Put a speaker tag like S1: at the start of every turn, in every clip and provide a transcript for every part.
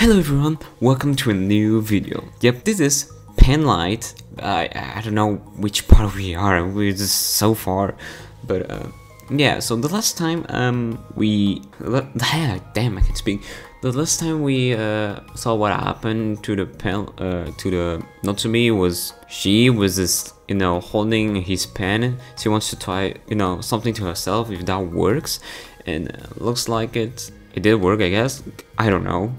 S1: Hello everyone, welcome to a new video. Yep, this is Penlight. I I don't know which part we are, we're just so far. But uh, yeah, so the last time um we damn I can speak. The last time we uh, saw what happened to the pen uh, to the Natsumi was she was just you know holding his pen. She wants to try you know something to herself if that works, and uh, looks like it it did work I guess. I don't know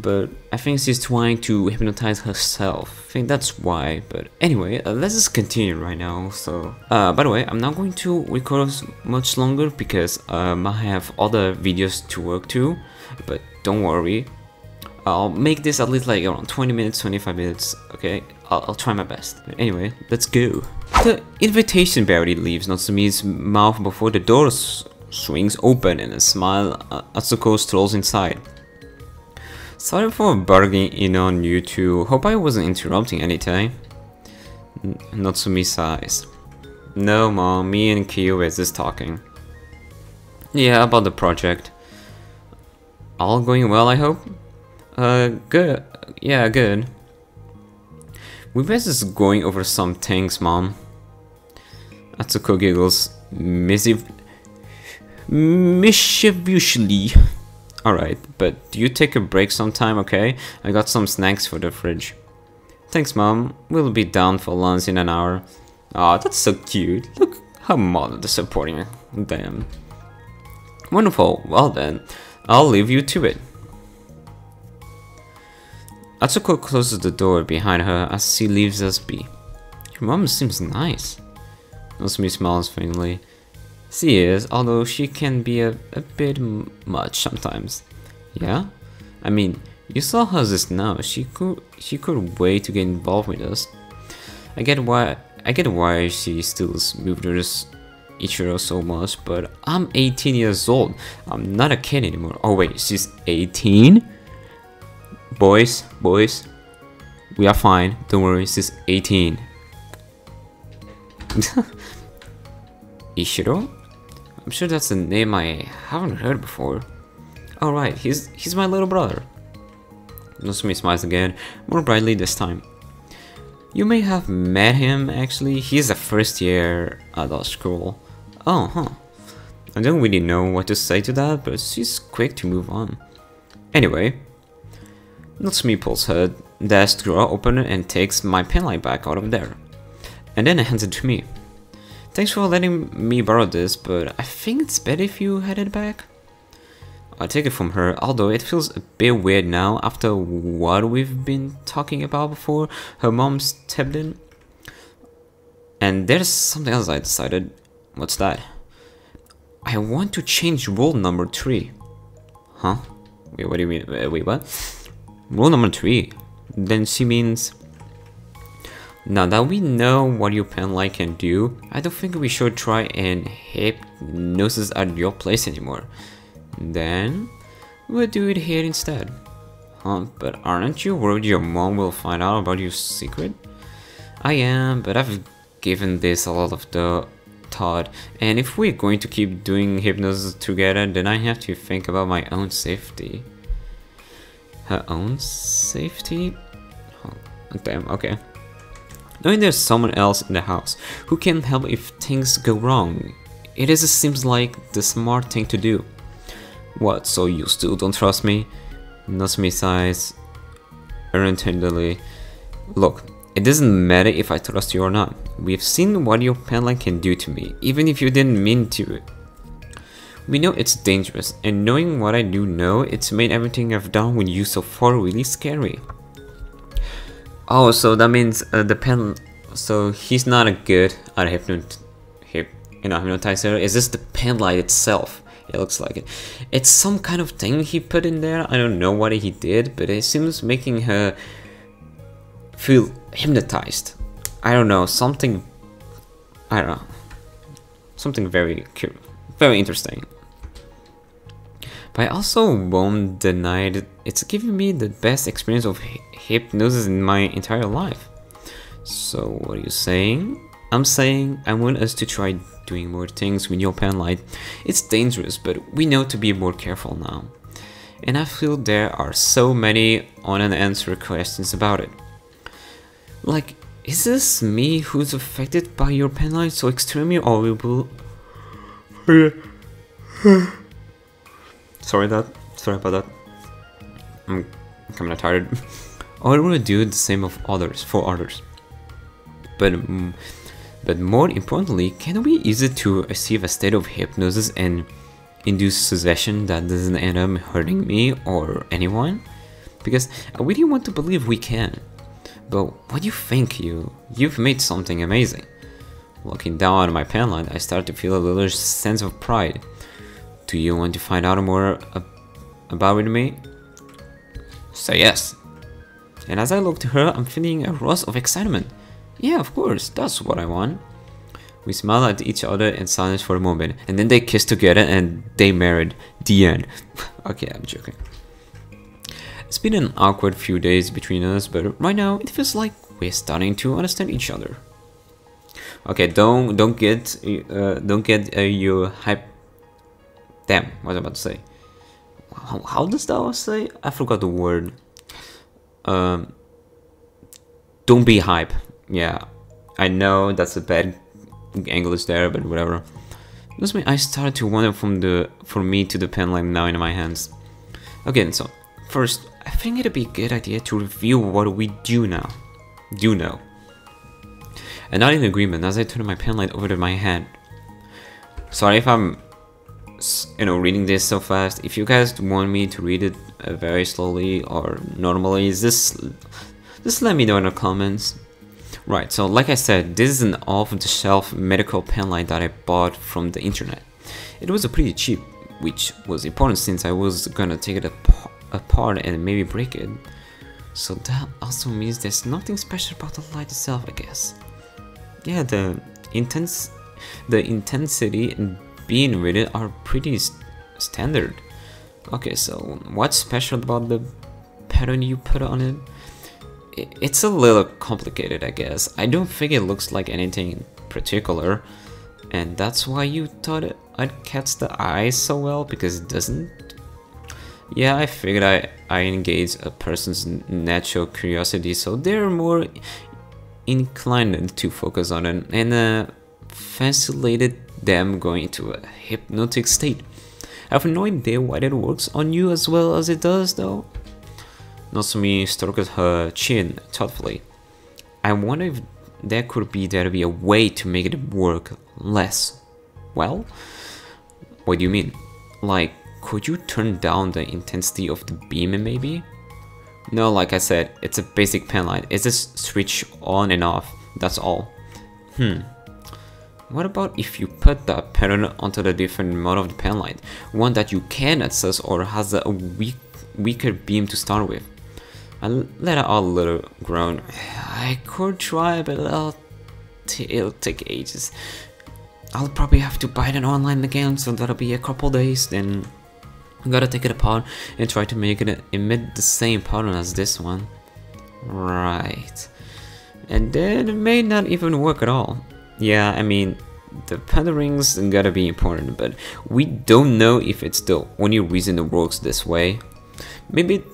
S1: but I think she's trying to hypnotize herself. I think that's why, but anyway, uh, let's just continue right now. So, uh, by the way, I'm not going to record much longer because um, I have other videos to work to, but don't worry. I'll make this at least like around 20 minutes, 25 minutes, okay? I'll, I'll try my best. But anyway, let's go. The invitation barely leaves Natsumi's mouth before the door swings open and a smile uh, Atsuko strolls inside. Sorry for bugging in on you two. Hope I wasn't interrupting anything. N Natsumi sighs. No, mom. Me and Kyo is just talking. Yeah, about the project. All going well, I hope? Uh, good. Yeah, good. We were just going over some things, mom. Atsuko giggles missive mischievously. Alright, but do you take a break sometime, okay? I got some snacks for the fridge. Thanks, Mom. We'll be down for lunch in an hour. Aw, that's so cute. Look how Mom is supporting them. Wonderful. Well then, I'll leave you to it. Atsuko closes the door behind her as she leaves us be. Your mom seems nice. Natsumi smiles faintly. She is, although she can be a, a bit much sometimes. Yeah? I mean, you saw her just now, she could she could wait to get involved with us. I get why I get why she still moves Ichiro so much, but I'm 18 years old. I'm not a kid anymore. Oh wait, she's 18? Boys, boys, we are fine. Don't worry, she's 18. Ichiro? I'm sure that's a name I haven't heard before. Oh right, he's he's my little brother. Natsumi smiles again, more brightly this time. You may have met him actually, he's a first year adult school. Oh, huh. I don't really know what to say to that, but she's quick to move on. Anyway, Natsumi pulls her desk drawer open and takes my penlight back out of there. And then hands it to me. Thanks for letting me borrow this, but I think it's better if you had it back. I take it from her, although it feels a bit weird now after what we've been talking about before her mom stepped in. And there's something else I decided. What's that? I want to change rule number 3. Huh? Wait, what do you mean? Wait, what? Rule number 3? Then she means now that we know what your penlight can do, I don't think we should try and hypnosis at your place anymore. Then, we'll do it here instead. Huh, but aren't you worried your mom will find out about your secret? I am, but I've given this a lot of the thought, and if we're going to keep doing hypnosis together, then I have to think about my own safety. Her own safety? Oh, damn, okay. Knowing there's someone else in the house who can help if things go wrong, it is seems like the smart thing to do. What, so you still don't trust me? Natsumi sighs irritatingly. Look, it doesn't matter if I trust you or not. We've seen what your penlight can do to me, even if you didn't mean to. We know it's dangerous, and knowing what I do know, it's made everything I've done with you so far really scary. Oh, so that means uh, the pen. So he's not a good at hypnot, hip, you know, hypnotizer. Is this the pen light itself? It looks like it. It's some kind of thing he put in there. I don't know what he did, but it seems making her feel hypnotized. I don't know something. I don't know. Something very, very interesting. But I also won't deny that it's giving me the best experience of hypnosis in my entire life. So what are you saying? I'm saying I want us to try doing more things with your pen light. It's dangerous, but we know to be more careful now. and I feel there are so many unanswered questions about it. Like, is this me who's affected by your pen light so extremely horrible? Sorry that. Sorry about that. I'm kinda tired. I would do the same of others for others. But mm, but more importantly, can we use it to achieve a state of hypnosis and induce suggestion that doesn't end up hurting me or anyone? Because I really want to believe we can. But what do you think you you've made something amazing? Looking down at my pen line, I start to feel a little sense of pride. Do you want to find out more about me? Say yes. And as I look to her, I'm feeling a rush of excitement. Yeah, of course, that's what I want. We smile at each other in silence for a moment, and then they kiss together and they married. The end. okay, I'm joking. It's been an awkward few days between us, but right now it feels like we're starting to understand each other. Okay, don't don't get uh, don't get uh, your hype. Damn, what was I about to say? How, how does that say? I forgot the word. Um, don't be hype. Yeah, I know that's a bad English there, but whatever. This me I started to wonder from the from me to the pen line now in my hands. Okay, so first, I think it'd be a good idea to review what we do now. Do know. And not in agreement as I turn my pen light over to my hand. Sorry if I'm, you know, reading this so fast. If you guys want me to read it uh, very slowly or normally, just, just let me know in the comments. Right, so like I said, this is an off-the-shelf medical pen light that I bought from the internet. It was a pretty cheap, which was important since I was gonna take it ap apart and maybe break it. So that also means there's nothing special about the light itself, I guess yeah, the intense, the intensity and being with it are pretty st standard. Okay, so what's special about the pattern you put on it? It's a little complicated, I guess. I don't think it looks like anything particular, and that's why you thought it, I'd catch the eye so well because it doesn't. Yeah, I figured I I engage a person's natural curiosity, so they're more inclined to focus on it and uh, facilitated them going into a hypnotic state. I have no idea why that works on you as well as it does though. Natsumi stroked her chin thoughtfully. I wonder if there could be there be a way to make it work less. Well, what do you mean? Like, could you turn down the intensity of the beam maybe? No, like I said, it's a basic pen light. It's just switch on and off. That's all. Hmm. What about if you put the pattern onto the different mode of the pen light? One that you can access or has a weak, weaker beam to start with. I let out a little groan. I could try, but it'll, it'll take ages. I'll probably have to buy it online again, so that'll be a couple days, then I gotta take it apart and try to make it emit the same pattern as this one. Right. And then it may not even work at all. Yeah, I mean, the patterns gotta be important, but we don't know if it's the only reason it works this way. Maybe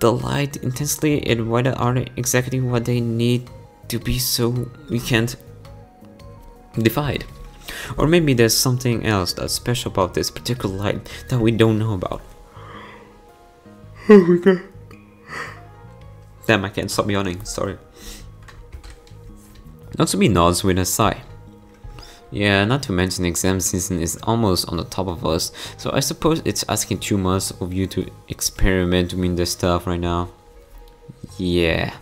S1: the light intensely and weather aren't exactly what they need to be so we can't divide. Or maybe there's something else that's special about this particular light that we don't know about. Oh my god. Damn, I can't stop yawning, sorry. Natsumi nods with a sigh. Yeah, not to mention exam season is almost on the top of us, so I suppose it's asking too much of you to experiment with this stuff right now. Yeah.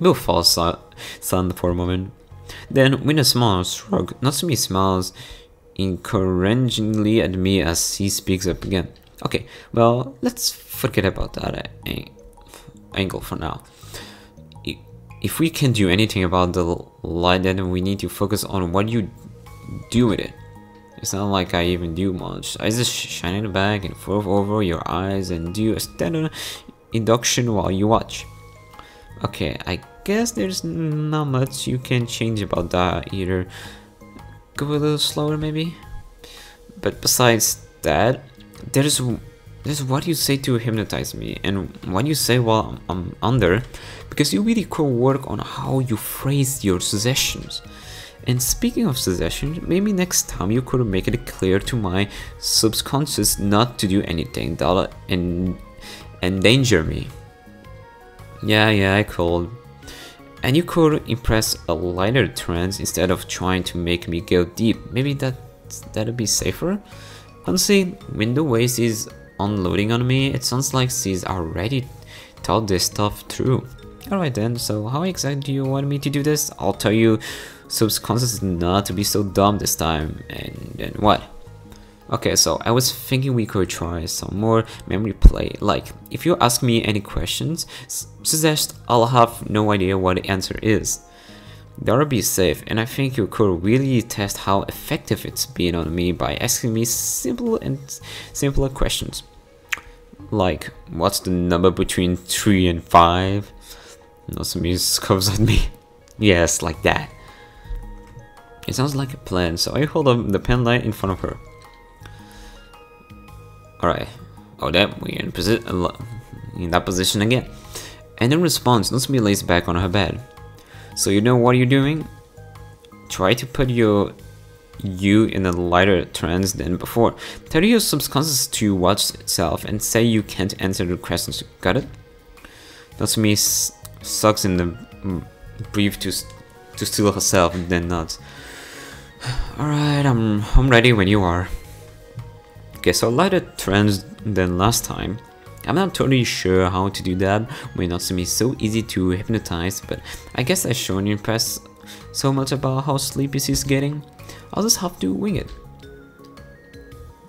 S1: We'll fall silent for a moment. Then, with a small shrug, Natsumi smiles encouragingly at me as he speaks up again. Okay, well, let's forget about that angle for now. If we can do anything about the light, then we need to focus on what you do with it. It's not like I even do much. I just shine it back and forth over your eyes and do a standard induction while you watch. Okay, I guess there's not much you can change about that either. Go a little slower maybe? But besides that, there's This is what you say to hypnotize me and what you say while I'm under because you really could work on how you phrase your suggestions. And speaking of suggestions, maybe next time you could make it clear to my subconscious not to do anything that'll en endanger me. Yeah, yeah, I could. And you could impress a lighter trance instead of trying to make me go deep. Maybe that that'd be safer? Honestly, when the waste is unloading on me, it sounds like she's already thought this stuff through. Alright then, so how exactly do you want me to do this? I'll tell you subconscious not to be so dumb this time, and then what? Okay, so I was thinking we could try some more memory play, like, if you ask me any questions, suggest I'll have no idea what the answer is. That'll be safe, and I think you could really test how effective it's been on me by asking me simple and simpler questions. Like, what's the number between 3 and 5? Natsumi comes at me. yes, like that. It sounds like a plan, so I hold up the pen light in front of her. Alright. Oh, that we're in, uh, in that position again. And in response, Natsumi lays back on her bed. So you know what you're doing? Try to put your you in a lighter trance than before. Tell your subconscious to watch itself and say you can't answer the questions. Got it? Natsumi sucks in the mm, brief to to steal herself and then not. Alright, I'm, I'm ready when you are. Okay, so lighter trends than last time. I'm not totally sure how to do that when Natsumi is so easy to hypnotize, but I guess I've shown you impressed so much about how sleepy she's getting. I'll just have to wing it.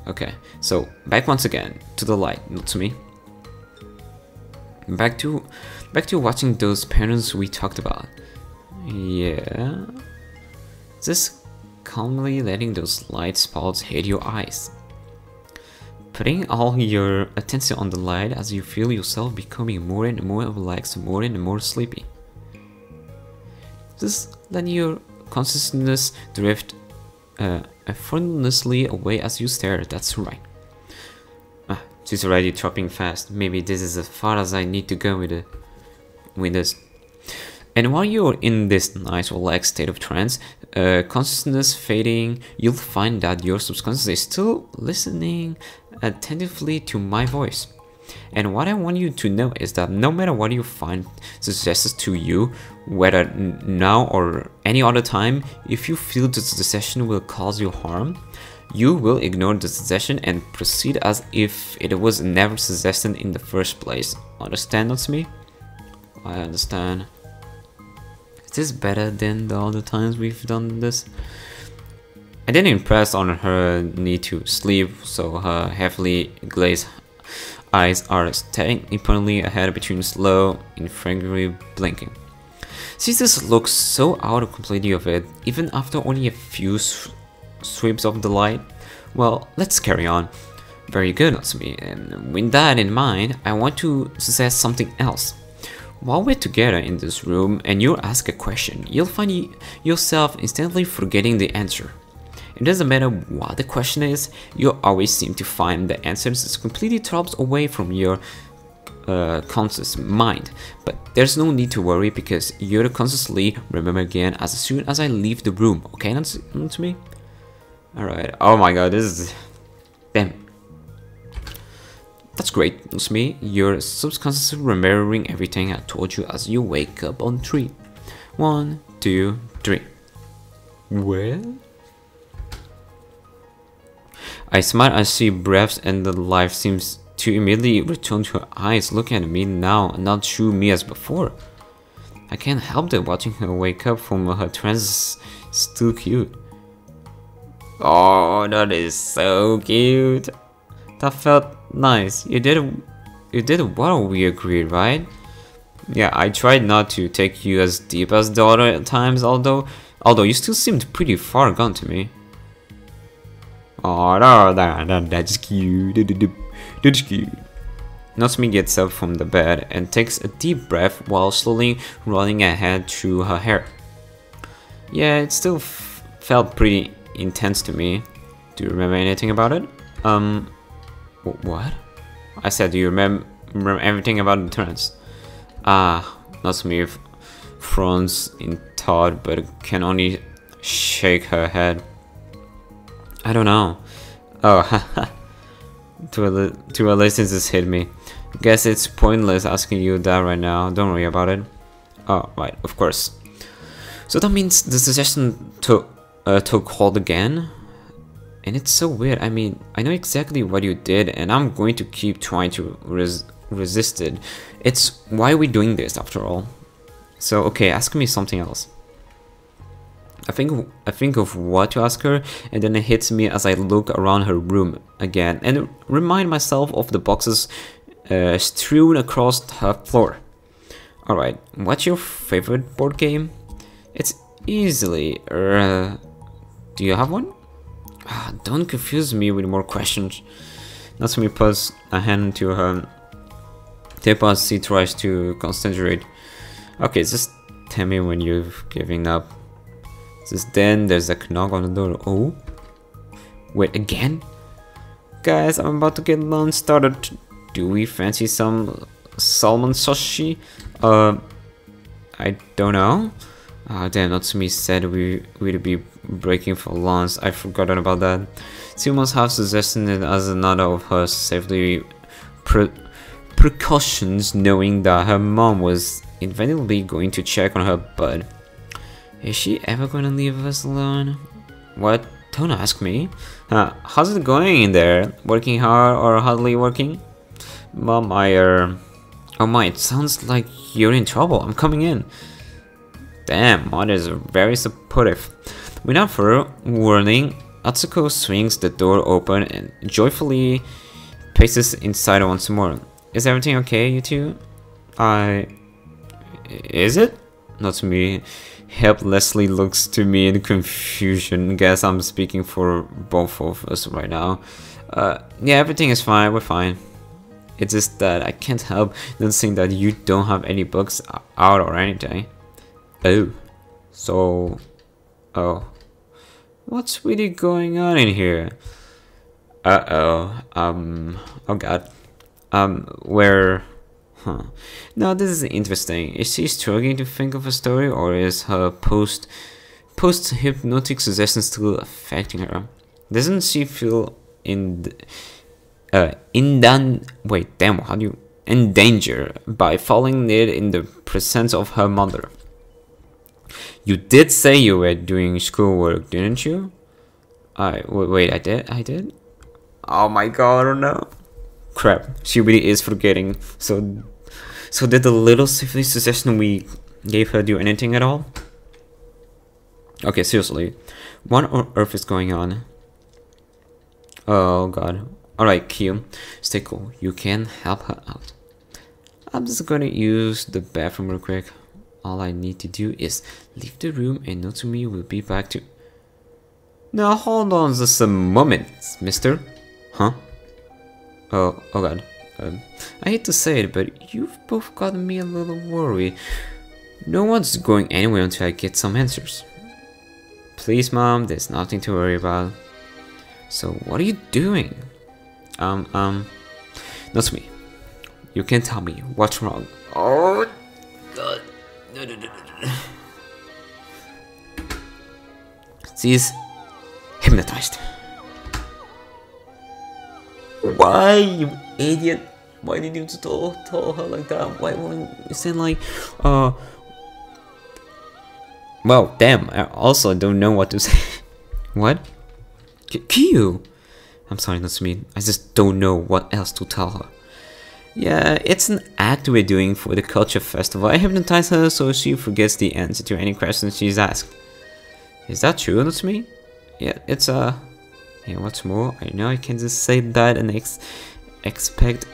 S1: Okay, so back once again to the light, Natsumi. Back to back to watching those patterns we talked about. Yeah. Just calmly letting those light spots hit your eyes. Putting all your attention on the light as you feel yourself becoming more and more relaxed, more and more sleepy. Just let your consciousness drift uh, effortlessly away as you stare, that's right. She's already dropping fast. Maybe this is as far as I need to go with, it, with this. And while you're in this nice relaxed state of trance, uh, consciousness fading, you'll find that your subconscious is still listening attentively to my voice. And what I want you to know is that no matter what you find suggests to you, whether now or any other time, if you feel that the suggestion will cause you harm, you will ignore the suggestion and proceed as if it was never suggested in the first place. Understand me? I understand. Is this better than the other times we've done this? I didn't impress on her need to sleep, so her heavily glazed eyes are staring importantly ahead between slow, infrequently blinking. Just looks so out of completely of it, even after only a few sweeps of the light. Well, let's carry on. Very good, Natsumi, and with that in mind, I want to suggest something else. While we're together in this room and you ask a question, you'll find yourself instantly forgetting the answer. It doesn't matter what the question is, you always seem to find the answers completely drops away from your uh, conscious mind. But there's no need to worry because you'll consciously remember again as soon as I leave the room. Okay, me? Alright, oh my god, this is... Damn. That's great, it's me. You're subconsciously remembering everything I told you as you wake up on three. One, two, three. Well? I smile as she breathes and the life seems to immediately return to her eyes looking at me now not shoot me as before. I can't help it watching her wake up from her trance still cute. Oh, that is so cute. That felt nice. You did you did what we agreed, right? Yeah, I tried not to take you as deep as the other times, although although you still seemed pretty far gone to me. Oh, that, that that's cute. That's cute. Natsumi gets up from the bed and takes a deep breath while slowly rolling a hand through her hair. Yeah, it still felt pretty intense to me. Do you remember anything about it? Um, what? I said, do you remember, remember everything about the trance? Ah, not me. Frowns in thought, but can only shake her head. I don't know. Oh, haha. to to a license just hit me. Guess it's pointless asking you that right now. Don't worry about it. Oh, right, of course. So that means the suggestion took uh, took hold again. And it's so weird. I mean, I know exactly what you did, and I'm going to keep trying to res resist it. It's why are we doing this after all? So okay, ask me something else. I think I think of what to ask her, and then it hits me as I look around her room again and remind myself of the boxes uh, strewn across her floor. Alright, what's your favorite board game? It's easily... Uh, do you have one? Ah, don't confuse me with more questions. Natsumi puts a hand to her tip as she tries to concentrate. Okay, just tell me when you've given up. Just then there's a knock on the door. Oh? Wait, again? Guys, I'm about to get lunch started. Do we fancy some salmon sushi? Uh, I don't know. Uh, damn, Natsumi said we would be breaking for lunch. I've forgotten about that. Must have suggested it as another of her safety pre precautions, knowing that her mom was inevitably going to check on her but Is she ever going to leave us alone? What? Don't ask me. Uh, how's it going in there? Working hard or hardly working? Mom, I, uh... Oh my, it sounds like you're in trouble. I'm coming in. Damn, Mom is very supportive. Without further warning, Atsuko swings the door open and joyfully paces inside once more. Is everything okay, you two? I... Is it? Not to me. Helplessly looks to me in confusion. Guess I'm speaking for both of us right now. Uh, yeah, everything is fine. We're fine. It's just that I can't help noticing that you don't have any books out or anything. Oh. So... Oh. What's really going on in here? Uh-oh. Um... Oh god. Um, where... Huh. Now this is interesting. Is she struggling to think of a story or is her post post hypnotic suggestion still affecting her? Doesn't she feel in uh, in dan wait damn how do you in danger by falling near in the presence of her mother. You did say you were doing schoolwork, didn't you? I wait, wait, I did, I did. Oh my god, I don't know. Crap, she really is forgetting. So, so did the little syphilis suggestion we gave her do anything at all? Okay, seriously, what on earth is going on? Oh god, Alright, Kyo, stay cool. You can help her out. I'm just gonna use the bathroom real quick. All I need to do is leave the room and Natsumi will be back to... Now hold on just a moment, mister. Huh? Oh, oh god. Um, I hate to say it, but you've both gotten me a little worried. No one's going anywhere until I get some answers. Please, mom, there's nothing to worry about. So what are you doing? Um, um, not me. You can tell me what's wrong. Oh, She's hypnotized. Why, you idiot? Why did you tell, tell her like that? Why wouldn't you say like, uh... Well, damn, I also don't know what to say. what? Kyo! I'm sorry, Natsumi. I just don't know what else to tell her. Yeah, it's an act we're doing for the culture festival. I hypnotize her so she forgets the answer to any questions she's asked. Is that true, Natsumi? Yeah, it's uh... Yeah, what's more, I know I can just say that and ex expect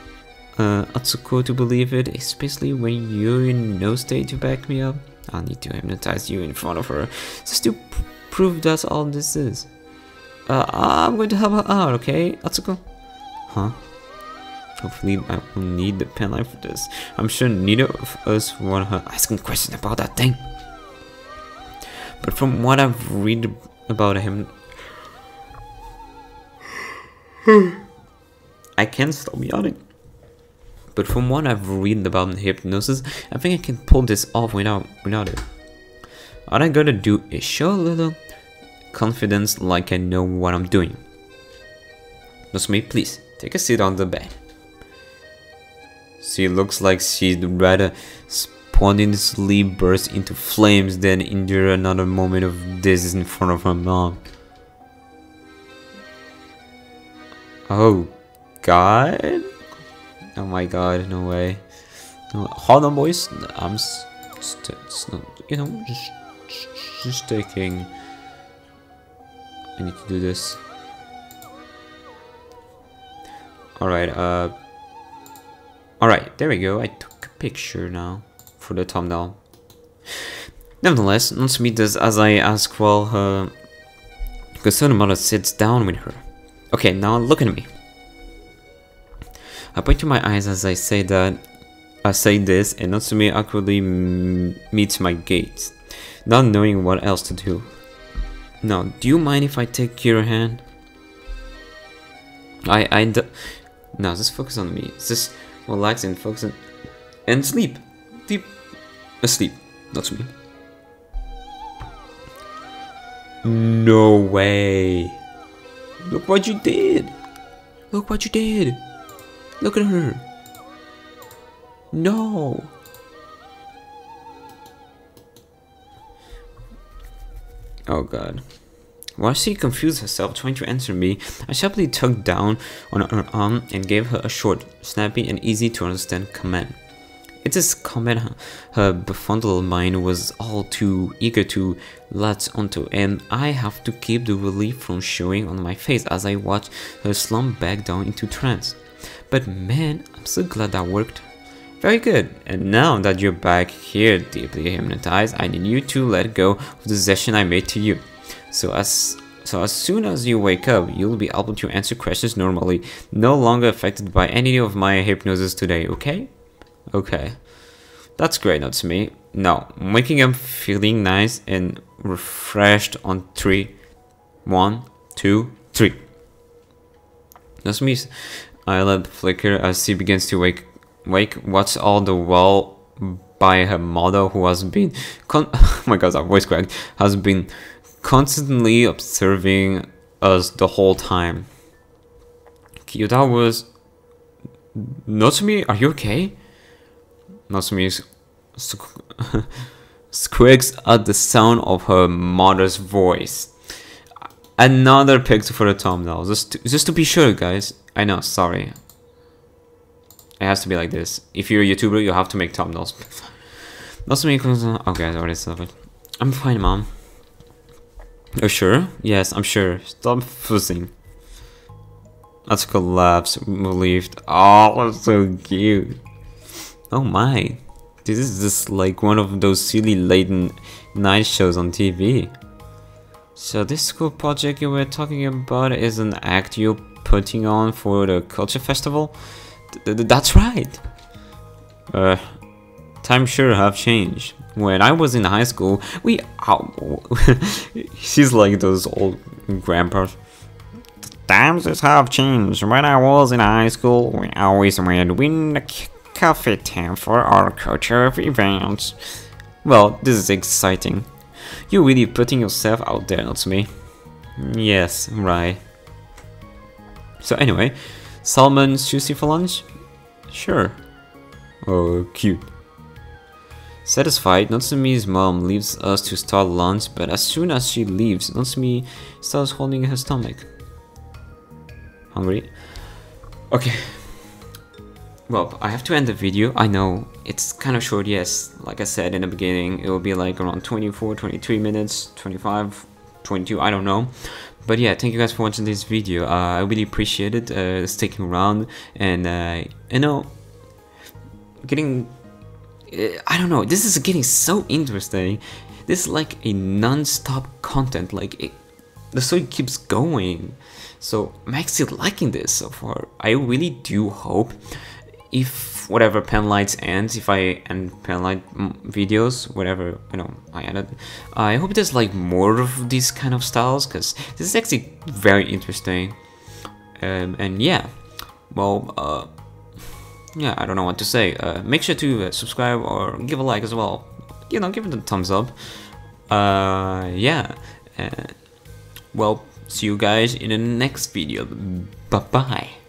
S1: uh, Atsuko to believe it, especially when you're in no state to back me up. I'll need to hypnotize you in front of her, just to prove that's all this is. Uh, I'm going to help her out, okay, Atsuko? Huh? Hopefully I will need the pen life for this. I'm sure neither of us want her asking questions about that thing. But from what I've read about him... I can't stop yawning. but from what I've read about hypnosis, I think I can pull this off without without it. All I gotta do is show a little confidence like I know what I'm doing. Me, please, take a seat on the bed. She looks like she'd rather spontaneously burst into flames than endure another moment of this in front of her mom. Oh, God? Oh my god, no way. Hold on, boys. I'm you know, just, just taking. I need to do this. Alright, uh. Alright, there we go. I took a picture now for the thumbnail. Nevertheless, Natsumi does as I ask while her concerned mother sits down with her. Okay, now look at me. I point to my eyes as I say that I say this and Natsumi awkwardly meets my gaze, not knowing what else to do. Now, do you mind if I take your hand? I I now just focus on me. Just relax and focus and sleep. Deep asleep. Not me. No way. Look what you did. Look what you did. Look at her. No. Oh god. While she confused herself trying to answer me, I sharply tugged down on her arm and gave her a short, snappy, and easy to understand command. It's this comment her befuddled mind was all too eager to latch onto, and I have to keep the relief from showing on my face as I watch her slump back down into trance. But man, I'm so glad that worked. Very good, and now that you're back here deeply hypnotized, I need you to let go of the suggestion I made to you. So as so as soon as you wake up, you'll be able to answer questions normally, no longer affected by any of my hypnosis today, okay? Okay. That's great, that's me. Now, waking up feeling nice and refreshed on three, one, two, three. That's me eyelid flicker as she begins to wake wake watch all the while by her mother who has been con oh my god that voice cracked has been constantly observing us the whole time. Kyuda was Natsumi, are you okay? Natsumi squeaks at the sound of her mother's voice. Another picture for the thumbnail, just to, just to be sure, guys. I know, sorry. It has to be like this. If you're a YouTuber, you have to make thumbnails. Make okay, I already said it. I'm fine, mom. Oh sure? Yes, I'm sure. Stop fussing. That's collapse, relieved. Oh, that's so cute. Oh my. This is just like one of those silly late night shows on TV. So this school project you were talking about is an act you're putting on for the culture festival? Th th that's right! Uh, times sure have changed. When I was in high school, we... Oh, she's like those old grandpas. Times have changed. When I was in high school, we always went in the cafe tent for our culture events. Well, this is exciting. You're really putting yourself out there, not me. Yes, right. So anyway, salmon sushi for lunch? Sure. Oh, cute. Satisfied, Natsumi's mom leaves us to start lunch, but as soon as she leaves, Natsumi starts holding her stomach. Hungry? Okay. Well, I have to end the video. I know, it's kind of short, yes. Like I said in the beginning, it will be like around 24, 23 minutes, 25, 22, I don't know. But yeah, thank you guys for watching this video. Uh, I really appreciate it, uh, sticking around and, uh, you know, getting... Uh, I don't know, this is getting so interesting. This is like a non-stop content, like it, the story keeps going. So I'm actually liking this so far. I really do hope if whatever Penlights ends, if I end Penlight videos, whatever, you know, I edit, I hope there's like more of these kind of styles, because this is actually very interesting. Um, and yeah, well, uh, yeah, I don't know what to say. Uh, make sure to uh, subscribe or give a like as well. You know, give it a thumbs up. Uh, yeah. Uh, well, see you guys in the next video. Bye bye.